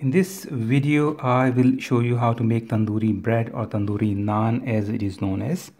In this video, I will show you how to make tandoori bread or tandoori naan as it is known as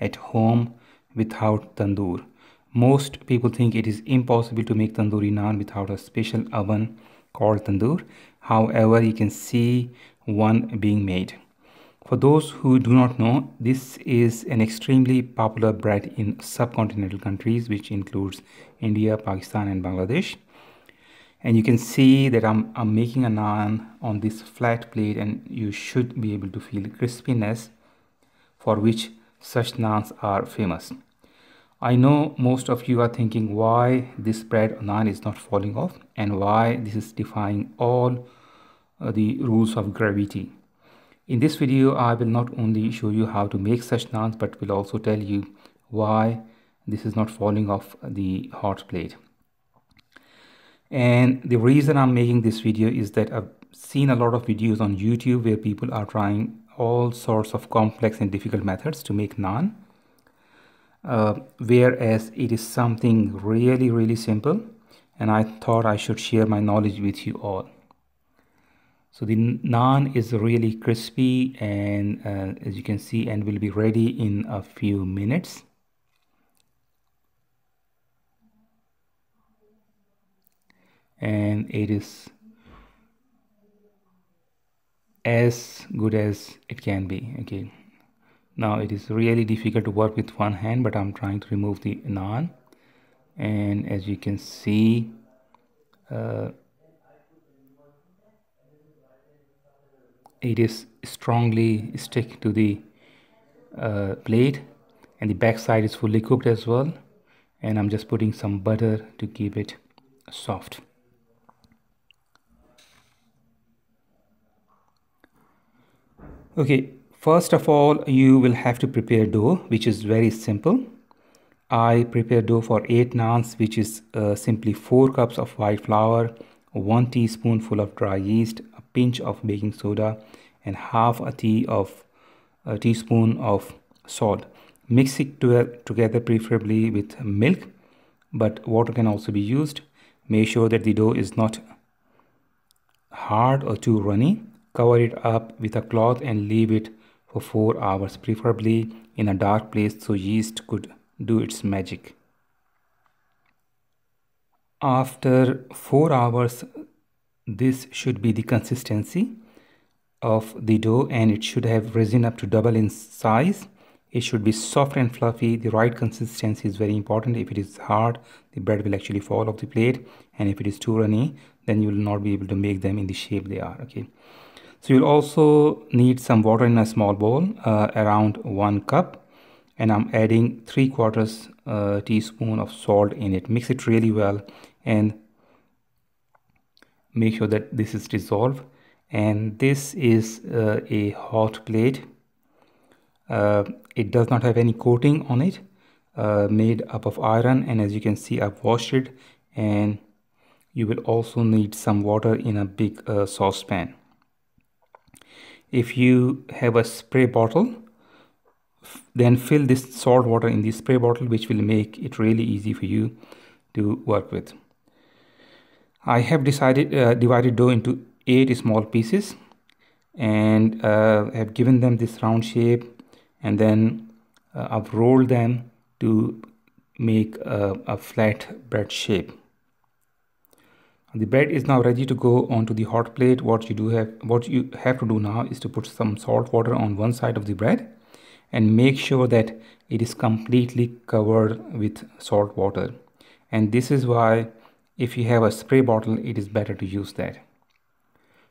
at home without tandoor. Most people think it is impossible to make tandoori naan without a special oven called tandoor. However, you can see one being made. For those who do not know, this is an extremely popular bread in subcontinental countries, which includes India, Pakistan, and Bangladesh and you can see that I'm, I'm making a naan on this flat plate and you should be able to feel crispiness for which such naans are famous. I know most of you are thinking why this bread naan is not falling off and why this is defying all uh, the rules of gravity. In this video, I will not only show you how to make such naans but will also tell you why this is not falling off the hot plate and the reason i'm making this video is that i've seen a lot of videos on youtube where people are trying all sorts of complex and difficult methods to make naan uh, whereas it is something really really simple and i thought i should share my knowledge with you all. So the naan is really crispy and uh, as you can see and will be ready in a few minutes and it is as good as it can be okay. Now it is really difficult to work with one hand but I'm trying to remove the naan. And as you can see uh, it is strongly stick to the uh, plate and the back side is fully cooked as well. And I'm just putting some butter to keep it soft okay first of all you will have to prepare dough which is very simple. I prepare dough for 8 naans which is uh, simply 4 cups of white flour 1 teaspoonful of dry yeast a pinch of baking soda and half a tea of a teaspoon of salt. Mix it to, together preferably with milk but water can also be used. Make sure that the dough is not hard or too runny Cover it up with a cloth and leave it for 4 hours, preferably in a dark place so yeast could do its magic. After 4 hours, this should be the consistency of the dough and it should have risen up to double in size. It should be soft and fluffy. The right consistency is very important. If it is hard, the bread will actually fall off the plate. And if it is too runny, then you will not be able to make them in the shape they are. Okay. So you'll also need some water in a small bowl, uh, around one cup. And I'm adding three quarters uh, teaspoon of salt in it. Mix it really well and make sure that this is dissolved. And this is uh, a hot plate. Uh, it does not have any coating on it, uh, made up of iron. And as you can see, I've washed it. And you will also need some water in a big uh, saucepan if you have a spray bottle then fill this salt water in the spray bottle which will make it really easy for you to work with. I have decided uh, divided dough into eight small pieces and uh, have given them this round shape and then uh, I've rolled them to make a, a flat bread shape the bread is now ready to go onto the hot plate. What you do have what you have to do now is to put some salt water on one side of the bread and make sure that it is completely covered with salt water. And this is why if you have a spray bottle it is better to use that.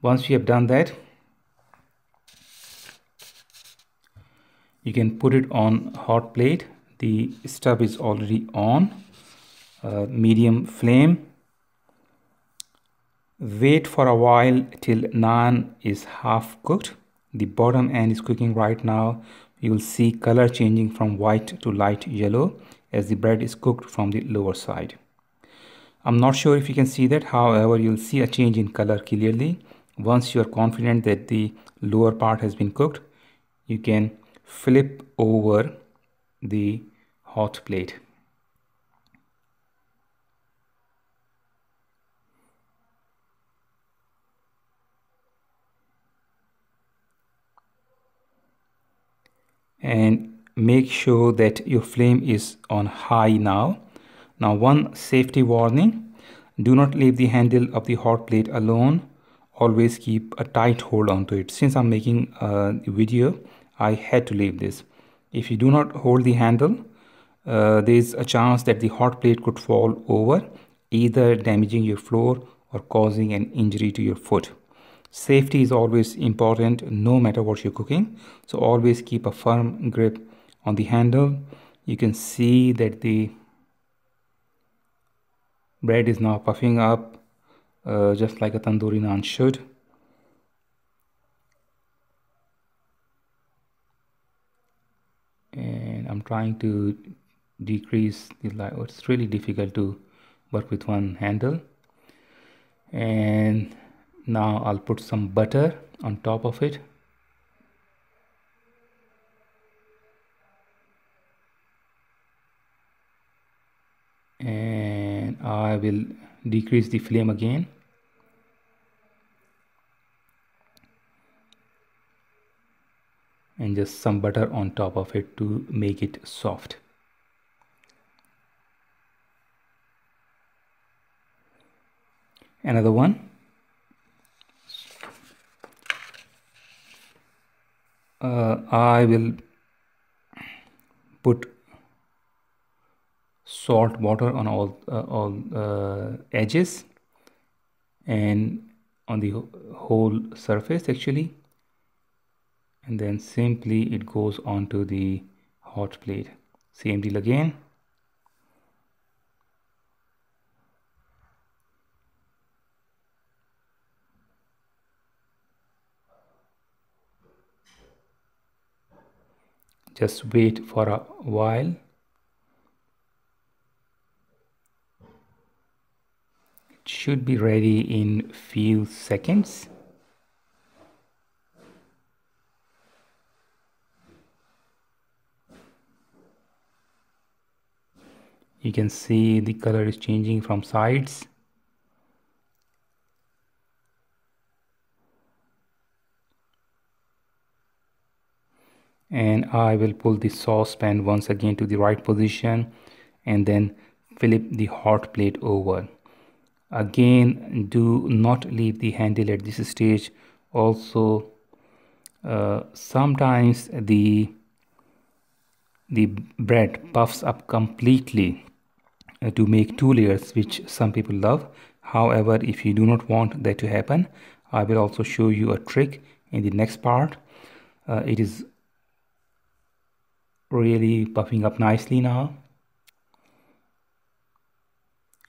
Once you have done that you can put it on hot plate. The stove is already on uh, medium flame Wait for a while till naan is half cooked. The bottom end is cooking right now. You will see color changing from white to light yellow as the bread is cooked from the lower side. I'm not sure if you can see that. However, you'll see a change in color clearly. Once you are confident that the lower part has been cooked, you can flip over the hot plate. And make sure that your flame is on high now. Now one safety warning do not leave the handle of the hot plate alone. Always keep a tight hold onto it. Since i'm making a video i had to leave this. If you do not hold the handle uh, there is a chance that the hot plate could fall over either damaging your floor or causing an injury to your foot safety is always important no matter what you're cooking. So always keep a firm grip on the handle. You can see that the bread is now puffing up uh, just like a tandoori naan should. And I'm trying to decrease the light it's really difficult to work with one handle. And now I'll put some butter on top of it. And I will decrease the flame again. And just some butter on top of it to make it soft. Another one uh, I will put salt water on all uh, all uh, edges and on the whole surface actually. And then simply it goes onto the hot plate. Same deal again just wait for a while. It should be ready in few seconds. You can see the color is changing from sides and I will pull the saucepan once again to the right position and then flip the hot plate over. Again do not leave the handle at this stage. Also uh, sometimes the the bread puffs up completely uh, to make two layers which some people love. However if you do not want that to happen I will also show you a trick in the next part. Uh, it is really puffing up nicely now.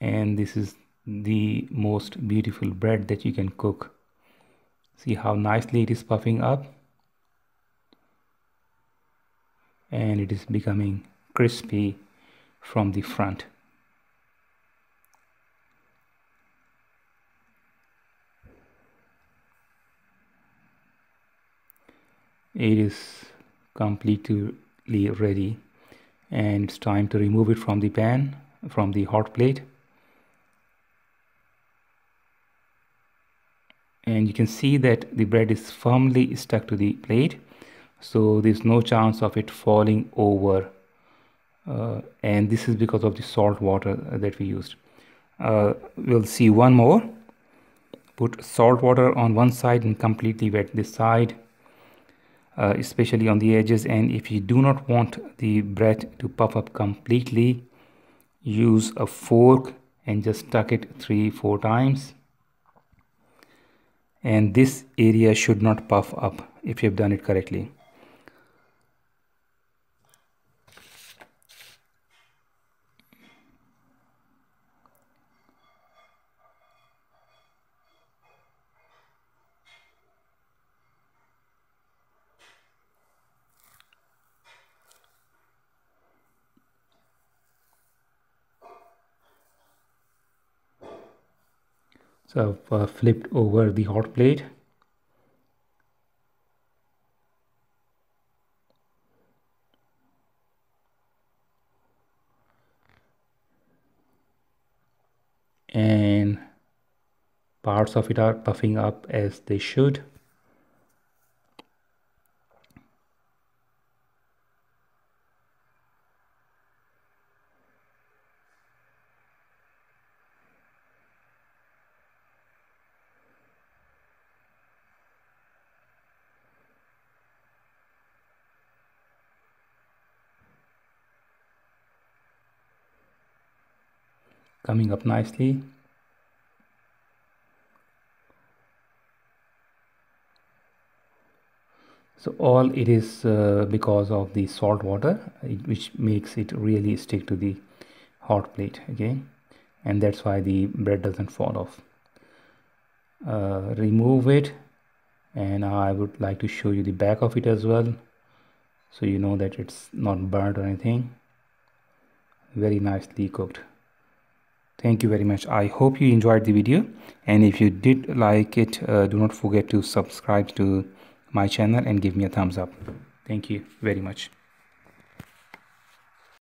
And this is the most beautiful bread that you can cook. See how nicely it is puffing up. And it is becoming crispy from the front. It is completely ready. And it's time to remove it from the pan from the hot plate. And you can see that the bread is firmly stuck to the plate. So there's no chance of it falling over. Uh, and this is because of the salt water that we used. Uh, we'll see one more. Put salt water on one side and completely wet this side uh, especially on the edges. And if you do not want the bread to puff up completely use a fork and just tuck it three four times. And this area should not puff up if you have done it correctly so I've uh, flipped over the hot plate. And parts of it are puffing up as they should coming up nicely. So all it is uh, because of the salt water which makes it really stick to the hot plate okay? And that's why the bread doesn't fall off. Uh, remove it and I would like to show you the back of it as well so you know that it's not burnt or anything. Very nicely cooked thank you very much. I hope you enjoyed the video. And if you did like it uh, do not forget to subscribe to my channel and give me a thumbs up. Thank you very much